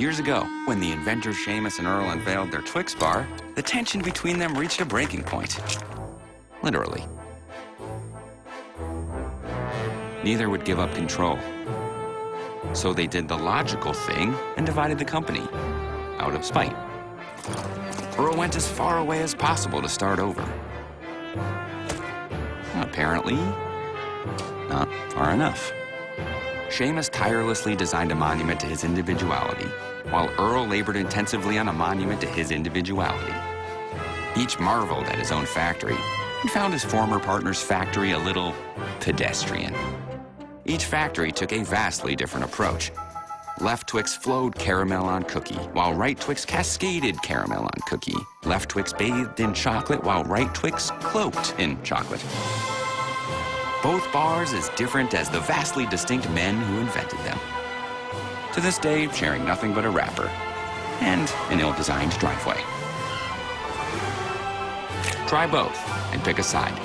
Years ago, when the inventors Seamus and Earl unveiled their Twix bar, the tension between them reached a breaking point. Literally. Neither would give up control. So they did the logical thing and divided the company, out of spite. Earl went as far away as possible to start over. Apparently, not far enough. Seamus tirelessly designed a monument to his individuality, while Earl labored intensively on a monument to his individuality. Each marveled at his own factory and found his former partner's factory a little pedestrian. Each factory took a vastly different approach. Left Twix flowed caramel on cookie, while right Twix cascaded caramel on cookie. Left Twix bathed in chocolate, while right Twix cloaked in chocolate. Both bars as different as the vastly distinct men who invented them. To this day, sharing nothing but a wrapper and an ill-designed driveway. Try both and pick a side.